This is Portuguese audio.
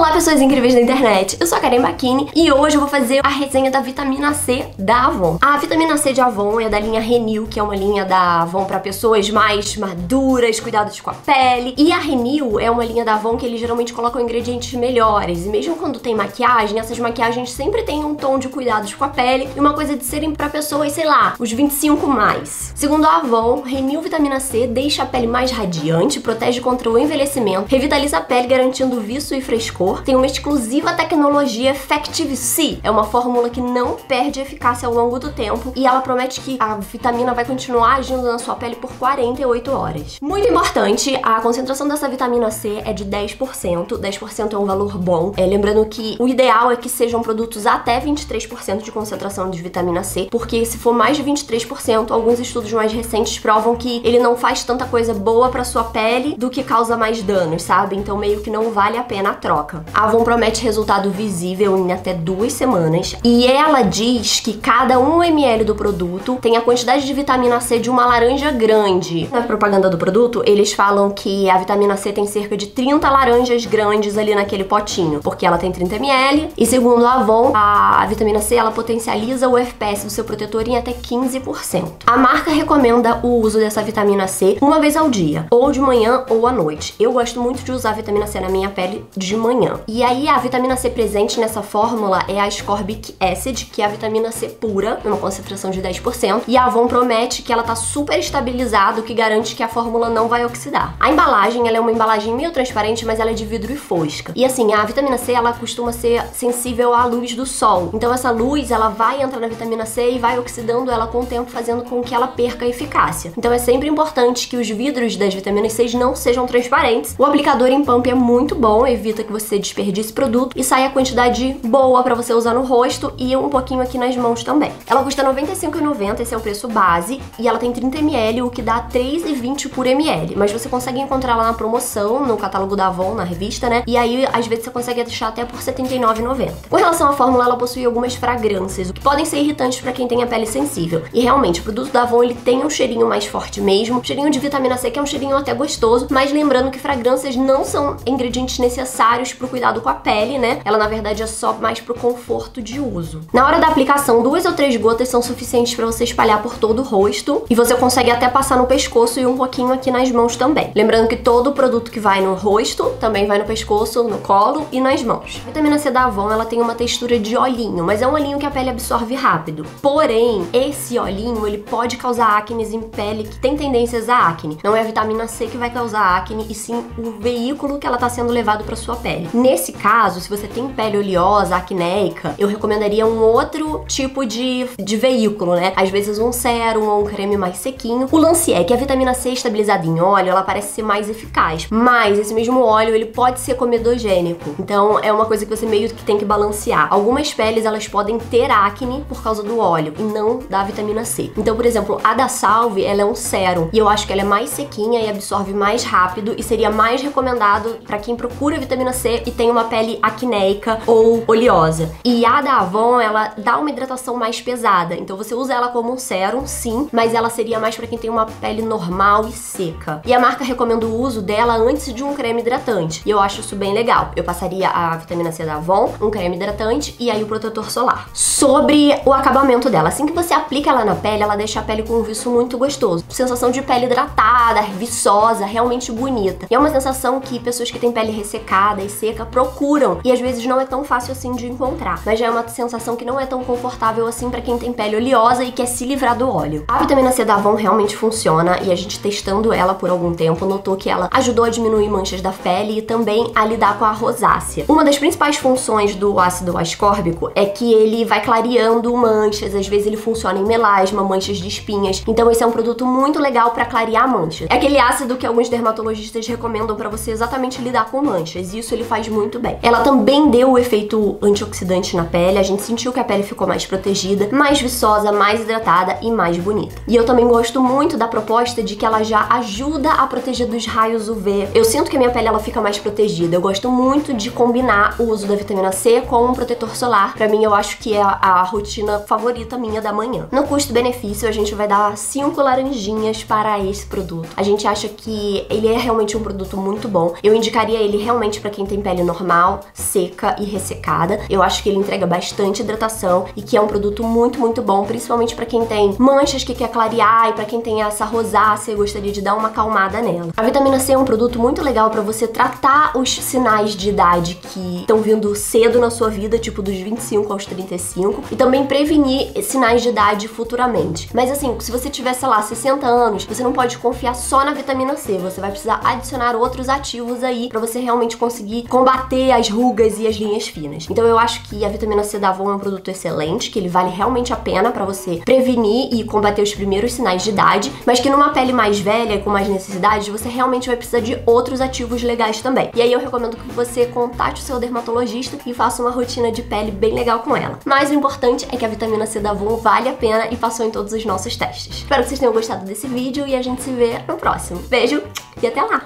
Olá, pessoas incríveis da internet! Eu sou a Karen Bakini e hoje eu vou fazer a resenha da vitamina C da Avon. A vitamina C de Avon é da linha Renew, que é uma linha da Avon para pessoas mais maduras, cuidados com a pele. E a Renew é uma linha da Avon que eles geralmente colocam ingredientes melhores. E mesmo quando tem maquiagem, essas maquiagens sempre têm um tom de cuidados com a pele e uma coisa de serem para pessoas, sei lá, os 25 mais. Segundo a Avon, Renew vitamina C deixa a pele mais radiante, protege contra o envelhecimento, revitaliza a pele garantindo viço e frescor tem uma exclusiva tecnologia Effective C. É uma fórmula que não perde eficácia ao longo do tempo e ela promete que a vitamina vai continuar agindo na sua pele por 48 horas. Muito importante, a concentração dessa vitamina C é de 10%. 10% é um valor bom. É, lembrando que o ideal é que sejam produtos até 23% de concentração de vitamina C, porque se for mais de 23%, alguns estudos mais recentes provam que ele não faz tanta coisa boa para sua pele do que causa mais danos, sabe? Então meio que não vale a pena a troca troca. A Avon promete resultado visível em até duas semanas e ela diz que cada 1 ml do produto tem a quantidade de vitamina C de uma laranja grande. Na propaganda do produto, eles falam que a vitamina C tem cerca de 30 laranjas grandes ali naquele potinho, porque ela tem 30 ml e segundo a Avon, a vitamina C ela potencializa o FPS do seu protetor em até 15%. A marca recomenda o uso dessa vitamina C uma vez ao dia, ou de manhã ou à noite. Eu gosto muito de usar vitamina C na minha pele de manhã manhã. E aí a vitamina C presente nessa fórmula é a ascorbic acid, que é a vitamina C pura, numa concentração de 10%, e a Avon promete que ela tá super estabilizada, o que garante que a fórmula não vai oxidar. A embalagem, ela é uma embalagem meio transparente, mas ela é de vidro e fosca. E assim, a vitamina C, ela costuma ser sensível à luz do sol. Então essa luz, ela vai entrar na vitamina C e vai oxidando ela com o tempo, fazendo com que ela perca a eficácia. Então é sempre importante que os vidros das vitaminas C não sejam transparentes. O aplicador em pump é muito bom, evita que você desperdice produto e sai a quantidade boa para você usar no rosto e um pouquinho aqui nas mãos também. Ela custa R$ 95,90, esse é o preço base, e ela tem 30 ml, o que dá R$ 3,20 por ml, mas você consegue encontrar lá na promoção, no catálogo da Avon, na revista, né? E aí, às vezes, você consegue deixar até por R$ 79,90. Com relação à fórmula, ela possui algumas fragrâncias, que podem ser irritantes para quem tem a pele sensível. E realmente, o produto da Avon, ele tem um cheirinho mais forte mesmo, cheirinho de vitamina C, que é um cheirinho até gostoso, mas lembrando que fragrâncias não são ingredientes necessários pro cuidado com a pele, né? Ela na verdade é só mais pro conforto de uso. Na hora da aplicação, duas ou três gotas são suficientes para você espalhar por todo o rosto e você consegue até passar no pescoço e um pouquinho aqui nas mãos também. Lembrando que todo o produto que vai no rosto também vai no pescoço, no colo e nas mãos. A vitamina C da Avon, ela tem uma textura de olhinho, mas é um olhinho que a pele absorve rápido. Porém, esse olhinho, ele pode causar acne em pele que tem tendências a acne. Não é a vitamina C que vai causar acne, e sim o veículo que ela tá sendo levado para sua pele. Nesse caso, se você tem pele oleosa, acnéica, eu recomendaria um outro tipo de, de veículo, né? Às vezes um sérum ou um creme mais sequinho. O lance é que a vitamina C estabilizada em óleo, ela parece ser mais eficaz, mas esse mesmo óleo, ele pode ser comedogênico. Então, é uma coisa que você meio que tem que balancear. Algumas peles, elas podem ter acne por causa do óleo e não da vitamina C. Então, por exemplo, a da Salve, ela é um sérum e eu acho que ela é mais sequinha e absorve mais rápido e seria mais recomendado para quem procura vitamina C tem uma pele acnéica ou oleosa. E a da Avon, ela dá uma hidratação mais pesada. Então você usa ela como um sérum, sim, mas ela seria mais para quem tem uma pele normal e seca. E a marca recomenda o uso dela antes de um creme hidratante. E eu acho isso bem legal. Eu passaria a vitamina C da Avon, um creme hidratante e aí o protetor solar. Sobre o acabamento dela, assim que você aplica ela na pele, ela deixa a pele com um viço muito gostoso. Sensação de pele hidratada, viçosa, realmente bonita. E é uma sensação que pessoas que têm pele ressecada e seca procuram e às vezes não é tão fácil assim de encontrar, mas já é uma sensação que não é tão confortável assim para quem tem pele oleosa e quer se livrar do óleo. A vitamina C da Avon realmente funciona e a gente testando ela por algum tempo notou que ela ajudou a diminuir manchas da pele e também a lidar com a rosácea. Uma das principais funções do ácido ascórbico é que ele vai clareando manchas, às vezes ele funciona em melasma, manchas de espinhas, então esse é um produto muito legal para clarear manchas. É aquele ácido que alguns dermatologistas recomendam para você exatamente lidar com manchas, isso ele faz faz muito bem. Ela também deu o efeito antioxidante na pele, a gente sentiu que a pele ficou mais protegida, mais viçosa, mais hidratada e mais bonita. E eu também gosto muito da proposta de que ela já ajuda a proteger dos raios UV. Eu sinto que a minha pele ela fica mais protegida. Eu gosto muito de combinar o uso da vitamina C com um protetor solar. Para mim, eu acho que é a, a rotina favorita minha da manhã. No custo-benefício, a gente vai dar cinco laranjinhas para esse produto. A gente acha que ele é realmente um produto muito bom. Eu indicaria ele realmente para quem tem pele pele normal, seca e ressecada. Eu acho que ele entrega bastante hidratação e que é um produto muito, muito bom, principalmente para quem tem manchas que quer clarear e para quem tem essa rosácea e gostaria de dar uma acalmada nela. A vitamina C é um produto muito legal para você tratar os sinais de idade que estão vindo cedo na sua vida, tipo dos 25 aos 35, e também prevenir sinais de idade futuramente. Mas assim, se você tiver, sei lá, 60 anos, você não pode confiar só na vitamina C, você vai precisar adicionar outros ativos aí para você realmente conseguir combater as rugas e as linhas finas. Então eu acho que a vitamina C da Avon é um produto excelente, que ele vale realmente a pena para você prevenir e combater os primeiros sinais de idade, mas que numa pele mais velha com mais necessidades, você realmente vai precisar de outros ativos legais também. E aí eu recomendo que você contate o seu dermatologista e faça uma rotina de pele bem legal com ela. Mas o importante é que a vitamina C da Avon vale a pena e passou em todos os nossos testes. Espero que vocês tenham gostado desse vídeo e a gente se vê no próximo. Beijo e até lá!